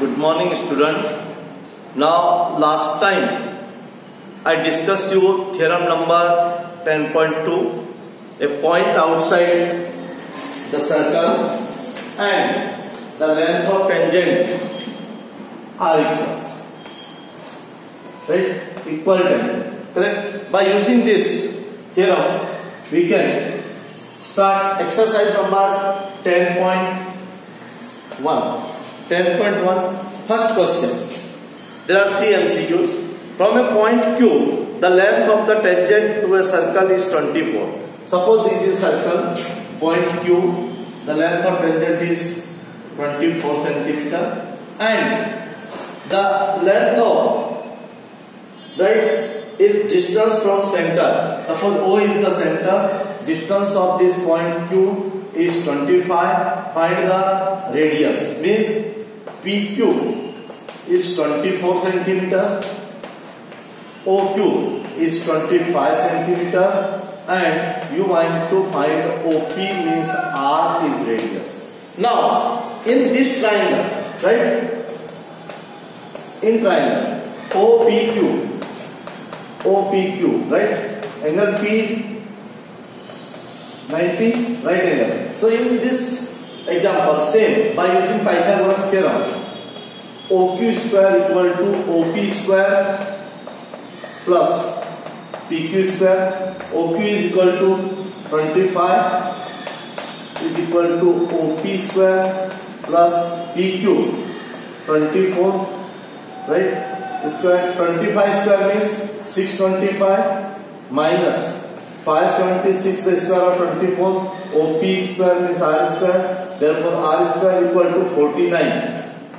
Good morning student. Now last time I discussed you theorem number 10.2 a point outside the circle and the length of tangent are equal. Right? Equal tangent. Correct? By using this theorem we can start exercise number 10.1. 10.1 first question there are three MCQs from a point Q the length of the tangent to a circle is 24 suppose this is circle point Q the length of tangent is 24 centimeter and the length of right if distance from center suppose O is the center distance of this point Q is 25 find the radius means PQ is 24 centimeter, OQ is 25 centimeter, and you want to find OP means R is radius. Now, in this triangle, right? In triangle, OPQ, OPQ, right? Angle P 90 right angle. So in this example, same by using Pythagoras theorem, O Q square equal to O P square plus P Q square O Q is equal to twenty five is equal to O P square plus P Q twenty four right square twenty five square means six twenty five minus five seventy six the square of twenty four O P square means R square therefore r square equal to 49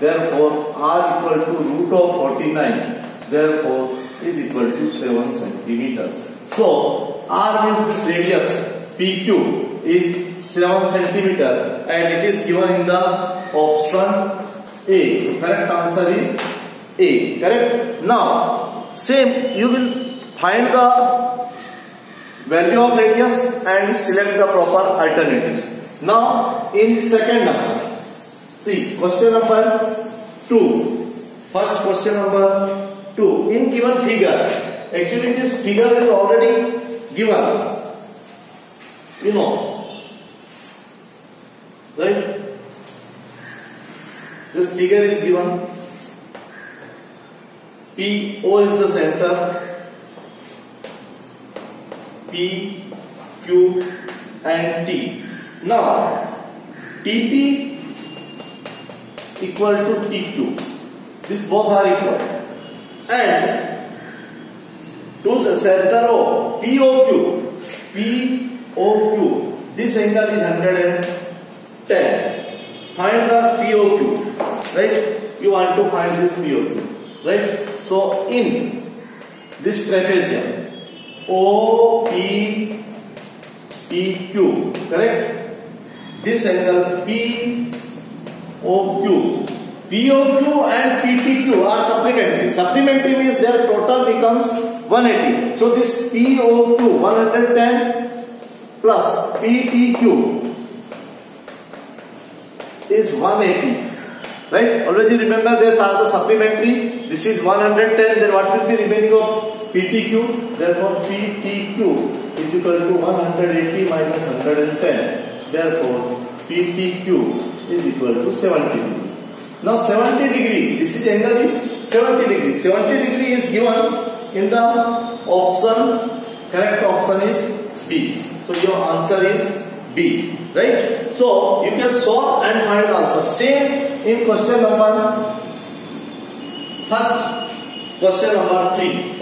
Therefore, r equal to root of 49. Therefore, is equal to 7 centimeter. So, r means this radius PQ is 7 centimeter and it is given in the option A. Correct answer is A. Correct? Now, same you will find the value of radius and select the proper alternative. Now, in second number, See, question number 2. First question number 2. In given figure, actually this figure is already given. You know, right? This figure is given. PO is the center. P, Q, and T. Now, TP equal to t TQ. These both are equal. And to the center O, P P O Q, O Q. this angle is 110. Find the P O Q. right? You want to find this P O Q. right? So in this trapezium, O P P Q. correct? This angle P OQ. POQ and PTQ are supplementary. Supplementary means their total becomes 180. So this POQ 110 plus PTQ is 180. Right? Already remember this are the supplementary. This is 110. Then what will be remaining of PTQ? Therefore PTQ is equal to 180 minus 110. Therefore PPQ is equal to 70 degree. Now 70 degree, this is angle is 70 degree. 70 degree is given in the option, correct option is B. So your answer is B, right? So you can solve and find the answer. Same in question number first, question number three.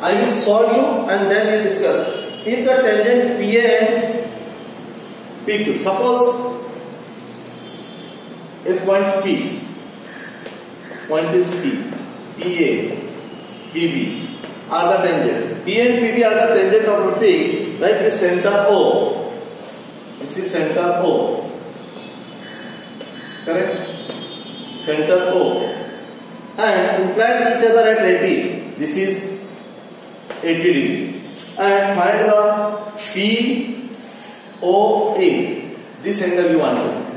I will solve you and then we discuss. If the tangent PA and PQ, suppose a point P. Point is P. PA, PB are the tangent. P and PB are the tangent of a peak, right? Is center O. This is center O. Correct? Center O. And inclined each other at 80. This is 80 degree. And find the P O A. This angle you want to. know.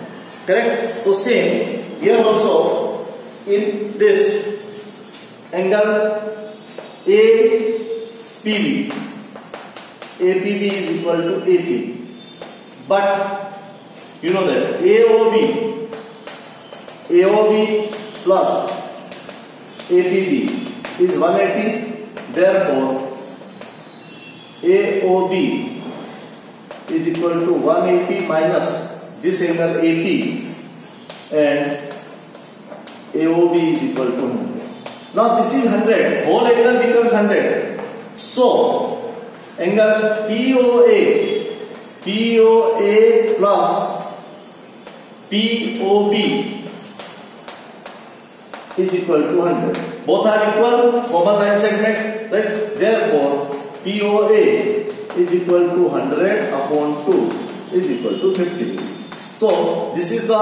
Correct? So same here also in this angle APB. APB is equal to AP. But you know that AOB AOB plus APB is 180. Therefore, AOB is equal to 180 minus this angle AT and AOB is equal to 100. Now this is 100, whole angle becomes 100. So angle POA, POA plus POB is equal to 100. Both are equal, common line segment, right? Therefore, POA is equal to 100 upon 2 is equal to 50. So this is the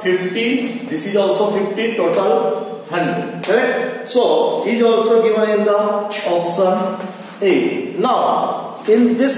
50, this is also 50, total 100, correct? So is also given in the option A. Now, in this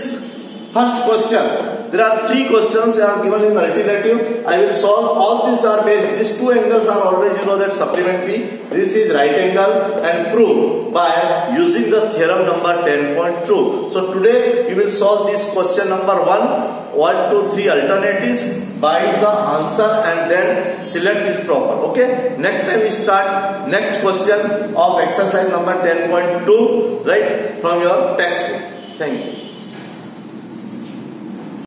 first question, there are three questions that are given in multiplicative. I will solve all these are based, these two angles are always you know that supplementary. This is right angle and prove by using the theorem number 10.2. So today we will solve this question number 1 One, two, three alternatives by the answer and then select is proper okay next time we start next question of exercise number 10.2 right from your textbook thank you